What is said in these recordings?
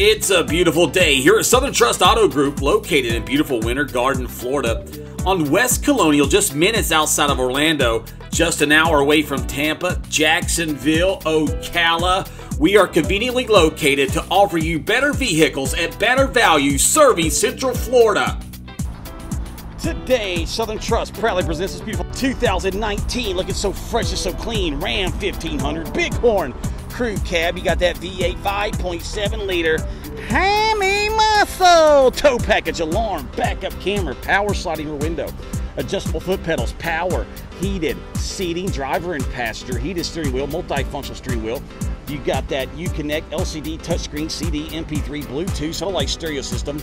It's a beautiful day here at Southern Trust Auto Group, located in beautiful Winter Garden, Florida, on West Colonial, just minutes outside of Orlando, just an hour away from Tampa, Jacksonville, Ocala. We are conveniently located to offer you better vehicles at better value, serving Central Florida. Today, Southern Trust proudly presents this beautiful 2019, looking so fresh and so clean, Ram 1500 Big Horn crew cab. You got that V8 5.7 liter Hemi muscle tow package, alarm, backup camera, power sliding rear window, adjustable foot pedals, power, heated seating, driver and passenger, heated steering wheel, multifunctional steering wheel. You got that Uconnect LCD touchscreen CD MP3 Bluetooth satellite stereo system.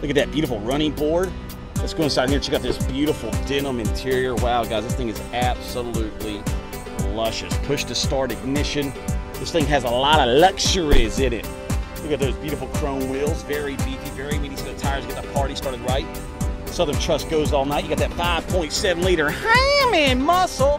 Look at that beautiful running board. Let's go inside here check out this beautiful denim interior. Wow, guys, this thing is absolutely luscious. Push to start ignition. This thing has a lot of luxuries in it. Look at those beautiful chrome wheels, very beefy, very meaty set the tires, get the party started right. Southern Trust goes all night. You got that 5.7 liter Hemi muscle.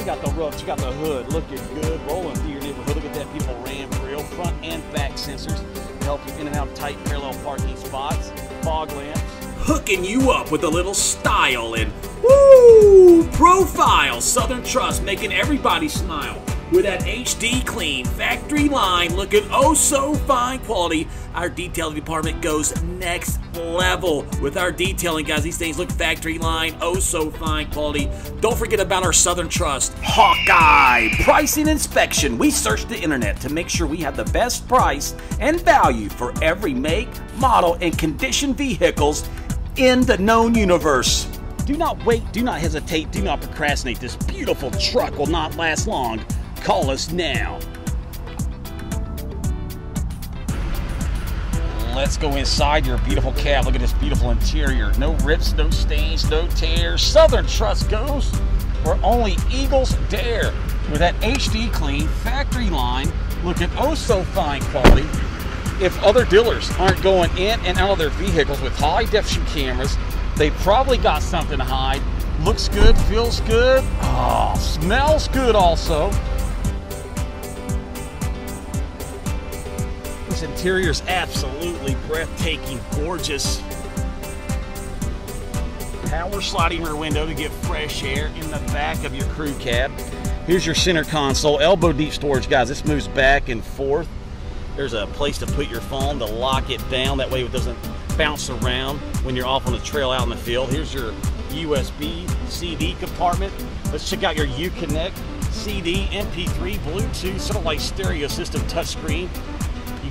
You got the roof, you got the hood, looking good, rolling through your neighborhood. Look at that beautiful Ram grill, front and back sensors to help you in and out of tight parallel parking spots, fog lamps. Hooking you up with a little style and woo profile. Southern Trust making everybody smile with that HD clean factory line looking oh so fine quality. Our detailing department goes next level with our detailing, guys. These things look factory line, oh so fine quality. Don't forget about our Southern Trust Hawkeye pricing inspection. We search the internet to make sure we have the best price and value for every make, model, and condition vehicles in the known universe. Do not wait, do not hesitate, do not procrastinate. This beautiful truck will not last long. Call us now. Let's go inside your beautiful cab. Look at this beautiful interior. No rips, no stains, no tears. Southern Trust goes where only Eagles dare. With that HD clean factory line looking oh so fine quality. If other dealers aren't going in and out of their vehicles with high definition cameras, they probably got something to hide. Looks good, feels good, oh, smells good also. Interior is absolutely breathtaking, gorgeous. Power sliding rear window to get fresh air in the back of your crew cab. Here's your center console, elbow deep storage, guys. This moves back and forth. There's a place to put your phone to lock it down. That way it doesn't bounce around when you're off on the trail out in the field. Here's your USB CD compartment. Let's check out your Uconnect CD, MP3, Bluetooth, satellite stereo system touchscreen.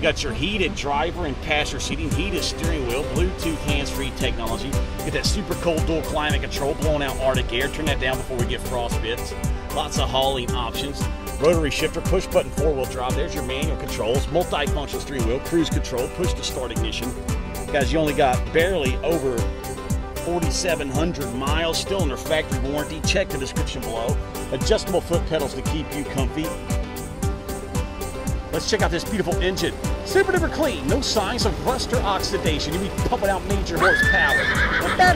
You got your heated driver and passenger seating, heated steering wheel, Bluetooth hands-free technology. Get that super cold dual climate control, blowing out Arctic air. Turn that down before we get frost bits. Lots of hauling options. Rotary shifter, push button four-wheel drive. There's your manual controls, multi-function steering wheel, cruise control, push to start ignition. Guys, you only got barely over 4,700 miles, still under factory warranty. Check the description below. Adjustable foot pedals to keep you comfy. Let's check out this beautiful engine. Super duper clean, no signs of rust or oxidation. You'll be pumping out major horsepower. That